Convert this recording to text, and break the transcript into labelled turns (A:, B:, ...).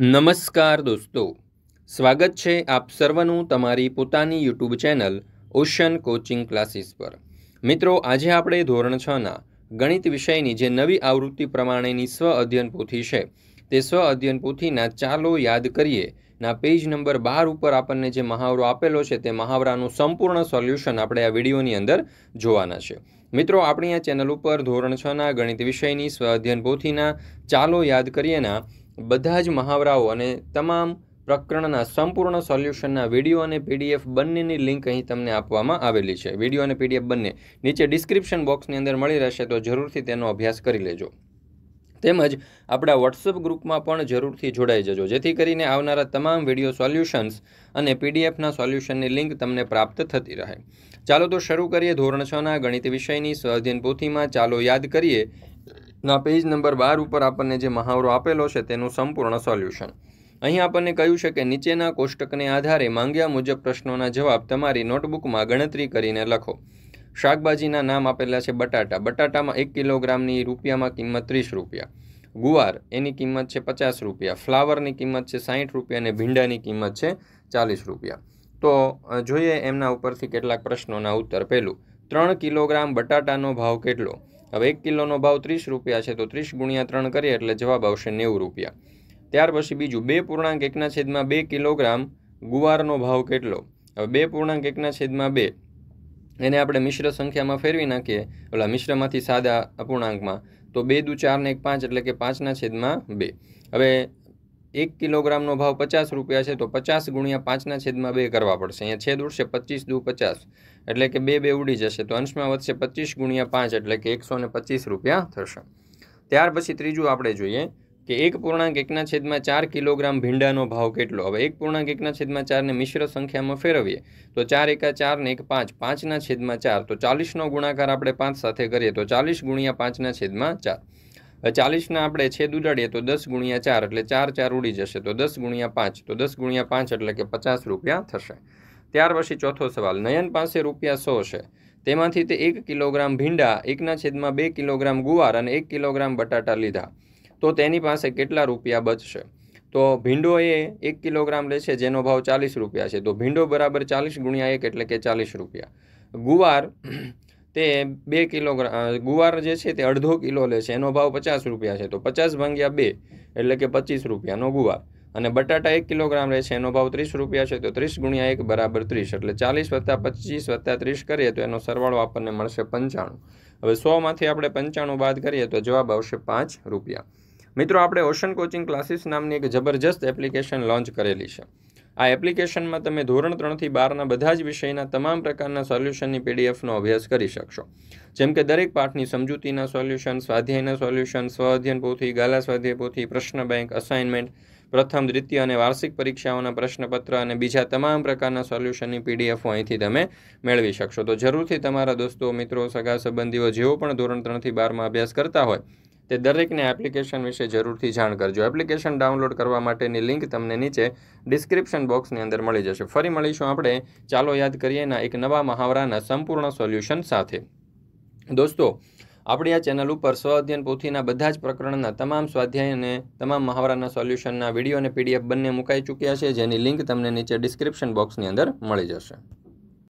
A: નમસ્કાર દોસ્તો. સ્વાગત છે આપ સર્વનું તમારી પોતાની YouTube channel Ocean Coaching Classes પર. મિત્રો, આજે આપણે ધોરણ છના ગણિત વિષયની જે નવી આવૃત્તિ પ્રમાણેની સ્વ અધ્યયન પોથી છે, તે સ્વ અધ્યયન પોથીના ચાલો યાદ કરીએ. ના પેજ નંબર બાર ઉપર આપણને જે મહાવરો આપેલો છે, તે મહાવરાનું સંપૂર્ણ સોલ્યુશન આપણે આ વિડીયોની અંદર જોવાના છે. મિત્રો, આપણી આ ચેનલ ઉપર ધોરણ છના ગણિત વિષયની સ્વ અધ્યયન પોથીના ચાલો યાદ કરીએના બધા જ મહાવરાઓ અને તમામ પ્રકરણના સંપૂર્ણ સોલ્યુશનના વીડિયો અને પીડીએફ બંનેની લિંક અહીં તમને આપવામાં આવેલી છે. વીડિયો અને પીડીએફ બંને નીચે ડિસ્ક્રિપ્શન બોક્સની અંદર મળી રહેશે, તો જરૂરથી તેનો અભ્યાસ કરી લેજો. તેમજ આપણા વોટ્સઅપ ગ્રુપમાં પણ જરૂરથી જોડાઈ જજો. જેથી કરીને આવનારા તમામ વીડિયો સોલ્યુશન્સ અને પીડીએફના સોલ્યુશનની લિંક તમને પ્રાપ્ત થતી રહે. ચાલો તો શરૂ કરીએ ધોરણ છના ગણિત વિષયની સ્વાધીન પોથીમાં. ચાલો યાદ કરીએ ના પેજ નંબર બાર ઉપર આપણને જે મહાવરો આપેલો છે તેનું સંપૂર્ણ સોલ્યુશન અહીં આપણને કહ્યું છે કે નીચેના કોષ્ટકને આધારે માંગ્યા મુજબ પ્રશ્નોના જવાબ તમારી નોટબુકમાં ગણતરી કરીને લખો. શાકભાજીના નામ આપેલા છે બટાટા. બટાટામાં એક કિલોગ્રામની રૂપિયામાં કિંમત ત્રીસ રૂપિયા. ગુવાર, એની કિંમત છે પચાસ રૂપિયા. ફ્લાવરની કિંમત છે સાહીઠ રૂપિયા અને ભીંડાની કિંમત છે ચાલીસ રૂપિયા. તો જોઈએ એમના ઉપરથી કેટલાક પ્રશ્નોના ઉત્તર. પહેલું, ત્રણ કિલોગ્રામ બટાટાનો ભાવ કેટલો? હવે એક કિલોનો ભાવ ત્રીસ રૂપિયા છે, તો ત્રીસ ગુણ્યા ત્રણ કરીએ એટલે જવાબ આવશે નેવું રૂપિયા. ત્યાર પછી બીજું, બે પૂર્ણાંક એકના છેદમાં બે કિલોગ્રામ ગુવારનો ભાવ કેટલો? હવે બે પૂર્ણાંક એકના છેદમાં બે. એને આપણે મિશ્ર સંખ્યામાં ફેરવી નાખીએ, ઓલા મિશ્રમાંથી સાદા અપૂર્ણાંકમાં. તો બે દુ ચાર ને એક પાંચ એટલે કે પાંચના છેદમાં બે. હવે એક કિલોગ્રામનો ભાવ પચાસ રૂપિયા છે, તો પચાસ ગુણ્યા પાંચના છેદમાં બે કરવા પડશે. અહીંયા છેદ ઉડશે પચીસ દુ પચાસ, એટલે કે બે બે ઉડી જશે, તો અંશમાં વધશે પચીસ ગુણ્યા પાંચ, એટલે કે એકસો પચીસ રૂપિયા થશે. ત્યાર પછી ત્રીજું આપણે જોઈએ કે એક પૂર્ણાંક એકના છેદમાં ચાર કિલોગ્રામ ભીંડાનો ભાવ કેટલો? હવે એક પૂર્ણાંક એકના છેદમાં ચારને મિશ્ર સંખ્યામાં ફેરવીએ, તો ચાર એકા ચાર ને એક પાંચ, પાંચના છેદમાં ચાર, તો ચાલીસનો ગુણાકાર આપણે પાંચ સાથે કરીએ, તો ચાલીસ ગુણ્યા પાંચના છેદમાં ચાર. ચાલીસના આપણે છેદ ઉડાડીએ તો દસ ગુણ્યા ચાર એટલે ચાર ચાર ઉડી જશે તો દસ ગુણ્યા પાંચ, તો દસ ગુણ્યા પાંચ એટલે કે પચાસ રૂપિયા થશે. ત્યાર પછી ચોથો સવાલ, નયન પાસે રૂપિયા સો છે. તેમાંથી તે એક કિલોગ્રામ ભીંડા, એકના છેદમાં બે કિલોગ્રામ ગુવાર અને એક કિલોગ્રામ બટાટા લીધા. તો તેની પાસે કેટલા રૂપિયા બચશે? તો ભીંડો એ એક કિલોગ્રામ લેશે, જેનો ભાવ ચાલીસ રૂપિયા છે. તો ભીંડો બરાબર ચાલીસ ગુણ્યા એક એટલે કે ચાલીસ રૂપિયા. ગુવાર તે બે કિલોગ્રામ ગુવાર જે છે તે અડધો કિલો લે છે. એનો ભાવ પચાસ રૂપિયા છે. તો પચાસ ભાંગ્યા બે એટલે કે પચીસ રૂપિયાનો ગુવાર. અને બટાટા એક કિલોગ્રામ રહે છે. એનો ભાવ ત્રીસ રૂપિયા છે. તો ત્રીસ ગુણ્યા એક બરાબર ત્રીસ. એટલે ચાલીસ વત્તા પચીસ વત્તા ત્રીસ કરીએ તો એનો સરવાળો આપણને મળશે પંચાણું. હવે સોમાંથી આપણે પંચાણું બાદ કરીએ તો જવાબ આવશે પાંચ રૂપિયા. મિત્રો, આપણે ઓશન કોચિંગ ક્લાસીસ નામની એક જબરજસ્ત એપ્લિકેશન લોન્ચ કરેલી છે. આ એપ્લિકેશનમાં તમે ધોરણ ત્રણથી બારના બધા જ વિષયના તમામ પ્રકારના સોલ્યુશનની પીડીએફનો અભ્યાસ કરી શકશો. જેમ કે દરેક પાઠની સમજૂતીના સોલ્યુશન, સ્વાધ્યાયના સોલ્યુશન સ્વઅધ્યયન પોથી, ગાલા સ્વાધ્યાય પોથી, પ્રશ્ન બેંક, અસાઇનમેન્ટ, પ્રથમ, દ્વિતીય અને વાર્ષિક પરીક્ષાઓના પ્રશ્નપત્ર અને બીજા તમામ પ્રકારના સોલ્યુશનની પીડીએફો અહીંથી તમે મેળવી શકશો. તો જરૂરથી તમારા દોસ્તો, મિત્રો, સગા, સંબંધીઓ જેઓ પણ ધોરણ ત્રણથી બારમાં અભ્યાસ કરતા હોય તે દરેકને એપ્લિકેશન વિશે જરૂરથી જાણ કરજો. એપ્લિકેશન ડાઉનલોડ કરવા માટેની લિંક તમને નીચે ડિસ્ક્રિપ્શન બોક્સની અંદર મળી જશે. ફરી મળીશું આપણે. ચાલો યાદ કરીએના એક નવા મહાવરાના સંપૂર્ણ સોલ્યુશન સાથે. દોસ્તો, આપણી આ ચેનલ ઉપર સ્વ પોથીના બધા જ પ્રકરણના તમામ સ્વાધ્યાય અને તમામ મહાવરાના સોલ્યુશનના વીડિયો અને પીડીએફ બંને મુકાઈ ચૂક્યા છે. જેની લિંક તમને નીચે ડિસ્ક્રિપ્શન બોક્સની અંદર મળી જશે.